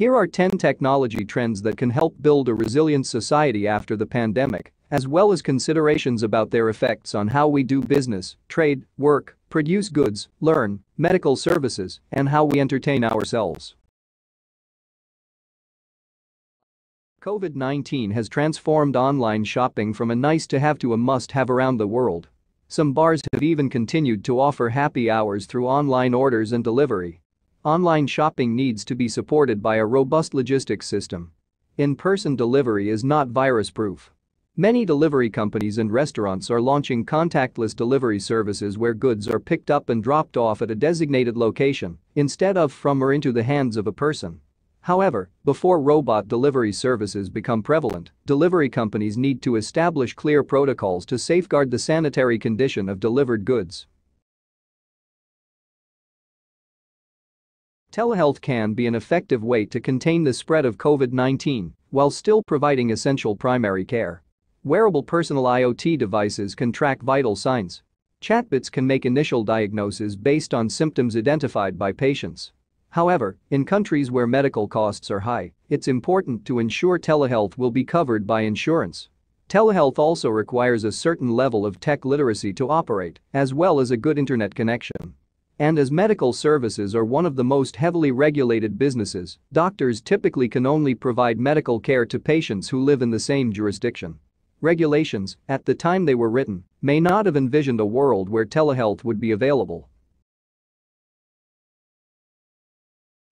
Here are 10 technology trends that can help build a resilient society after the pandemic, as well as considerations about their effects on how we do business, trade, work, produce goods, learn, medical services, and how we entertain ourselves. COVID-19 has transformed online shopping from a nice-to-have to a must-have around the world. Some bars have even continued to offer happy hours through online orders and delivery. Online shopping needs to be supported by a robust logistics system. In-person delivery is not virus-proof. Many delivery companies and restaurants are launching contactless delivery services where goods are picked up and dropped off at a designated location instead of from or into the hands of a person. However, before robot delivery services become prevalent, delivery companies need to establish clear protocols to safeguard the sanitary condition of delivered goods. Telehealth can be an effective way to contain the spread of COVID-19 while still providing essential primary care. Wearable personal IoT devices can track vital signs. Chatbots can make initial diagnoses based on symptoms identified by patients. However, in countries where medical costs are high, it's important to ensure telehealth will be covered by insurance. Telehealth also requires a certain level of tech literacy to operate, as well as a good internet connection. And as medical services are one of the most heavily regulated businesses, doctors typically can only provide medical care to patients who live in the same jurisdiction. Regulations, at the time they were written, may not have envisioned a world where telehealth would be available.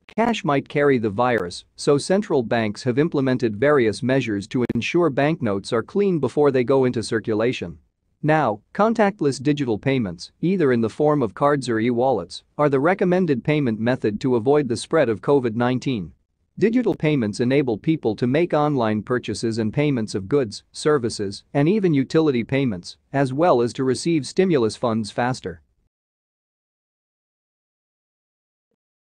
Cash might carry the virus, so central banks have implemented various measures to ensure banknotes are clean before they go into circulation. Now, contactless digital payments, either in the form of cards or e-wallets, are the recommended payment method to avoid the spread of COVID-19. Digital payments enable people to make online purchases and payments of goods, services, and even utility payments, as well as to receive stimulus funds faster.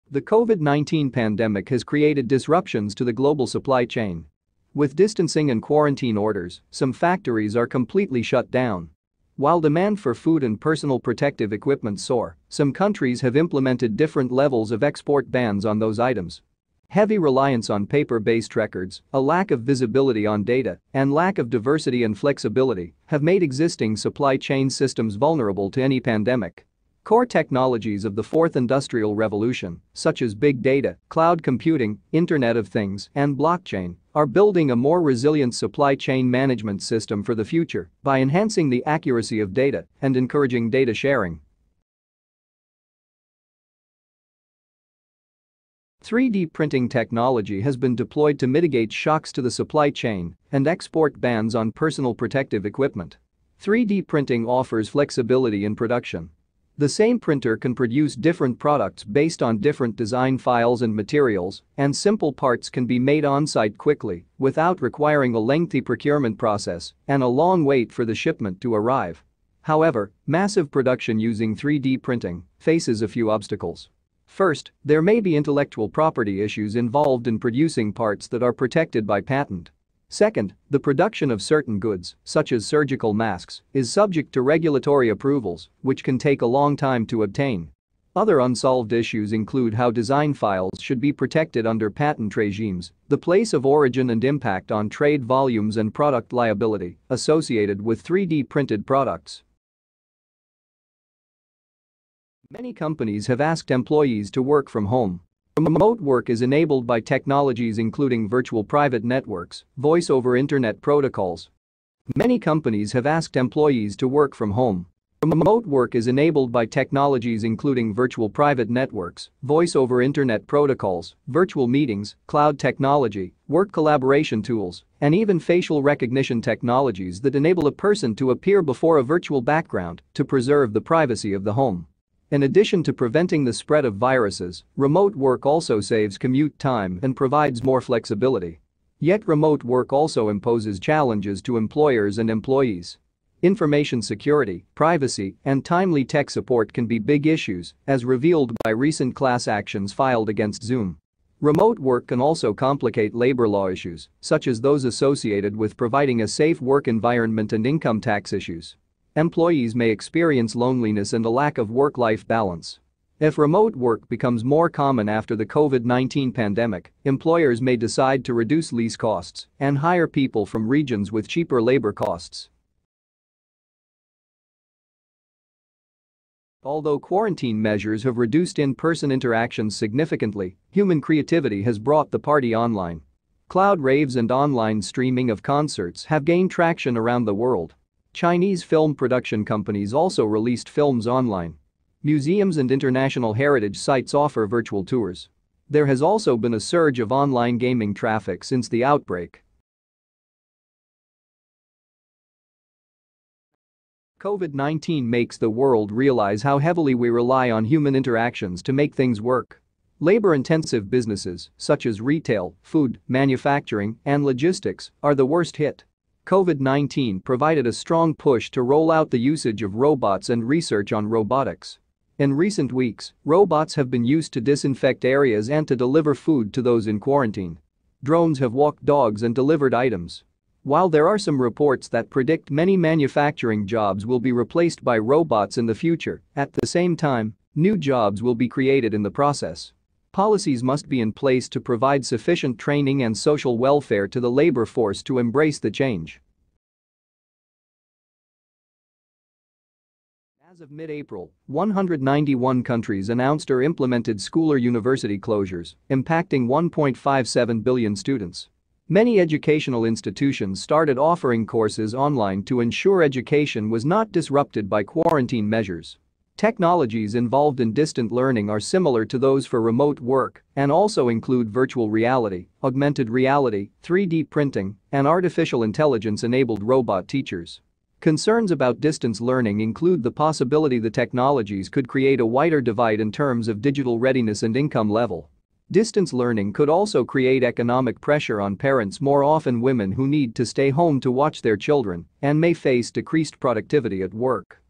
The COVID-19 pandemic has created disruptions to the global supply chain. With distancing and quarantine orders, some factories are completely shut down. While demand for food and personal protective equipment soar, some countries have implemented different levels of export bans on those items. Heavy reliance on paper-based records, a lack of visibility on data, and lack of diversity and flexibility have made existing supply chain systems vulnerable to any pandemic. Core technologies of the fourth industrial revolution, such as big data, cloud computing, Internet of Things, and blockchain, are building a more resilient supply chain management system for the future by enhancing the accuracy of data and encouraging data sharing. 3D printing technology has been deployed to mitigate shocks to the supply chain and export bans on personal protective equipment. 3D printing offers flexibility in production the same printer can produce different products based on different design files and materials, and simple parts can be made on-site quickly without requiring a lengthy procurement process and a long wait for the shipment to arrive. However, massive production using 3D printing faces a few obstacles. First, there may be intellectual property issues involved in producing parts that are protected by patent Second, the production of certain goods, such as surgical masks, is subject to regulatory approvals, which can take a long time to obtain. Other unsolved issues include how design files should be protected under patent regimes, the place of origin and impact on trade volumes and product liability associated with 3D printed products. Many companies have asked employees to work from home Remote work is enabled by technologies including virtual private networks, voice over internet protocols. Many companies have asked employees to work from home. Remote work is enabled by technologies including virtual private networks, voice over internet protocols, virtual meetings, cloud technology, work collaboration tools, and even facial recognition technologies that enable a person to appear before a virtual background to preserve the privacy of the home. In addition to preventing the spread of viruses, remote work also saves commute time and provides more flexibility. Yet remote work also imposes challenges to employers and employees. Information security, privacy, and timely tech support can be big issues, as revealed by recent class actions filed against Zoom. Remote work can also complicate labor law issues, such as those associated with providing a safe work environment and income tax issues. Employees may experience loneliness and a lack of work-life balance. If remote work becomes more common after the COVID-19 pandemic, employers may decide to reduce lease costs and hire people from regions with cheaper labor costs. Although quarantine measures have reduced in-person interactions significantly, human creativity has brought the party online. Cloud raves and online streaming of concerts have gained traction around the world. Chinese film production companies also released films online. Museums and international heritage sites offer virtual tours. There has also been a surge of online gaming traffic since the outbreak. COVID-19 makes the world realize how heavily we rely on human interactions to make things work. Labor-intensive businesses, such as retail, food, manufacturing, and logistics, are the worst hit. COVID-19 provided a strong push to roll out the usage of robots and research on robotics. In recent weeks, robots have been used to disinfect areas and to deliver food to those in quarantine. Drones have walked dogs and delivered items. While there are some reports that predict many manufacturing jobs will be replaced by robots in the future, at the same time, new jobs will be created in the process. Policies must be in place to provide sufficient training and social welfare to the labor force to embrace the change. As of mid-April, 191 countries announced or implemented school or university closures, impacting 1.57 billion students. Many educational institutions started offering courses online to ensure education was not disrupted by quarantine measures. Technologies involved in distant learning are similar to those for remote work and also include virtual reality, augmented reality, 3D printing, and artificial intelligence-enabled robot teachers. Concerns about distance learning include the possibility the technologies could create a wider divide in terms of digital readiness and income level. Distance learning could also create economic pressure on parents more often women who need to stay home to watch their children and may face decreased productivity at work.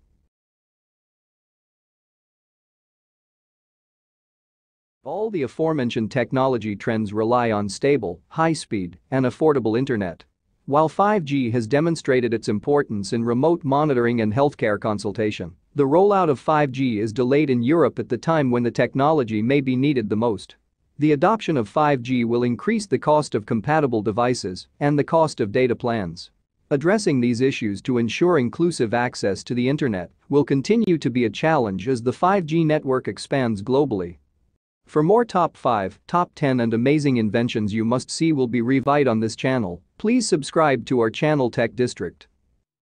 All the aforementioned technology trends rely on stable, high-speed, and affordable internet. While 5G has demonstrated its importance in remote monitoring and healthcare consultation, the rollout of 5G is delayed in Europe at the time when the technology may be needed the most. The adoption of 5G will increase the cost of compatible devices and the cost of data plans. Addressing these issues to ensure inclusive access to the internet will continue to be a challenge as the 5G network expands globally. For more top 5, top 10 and amazing inventions you must see will be reviewed on this channel, please subscribe to our channel Tech District.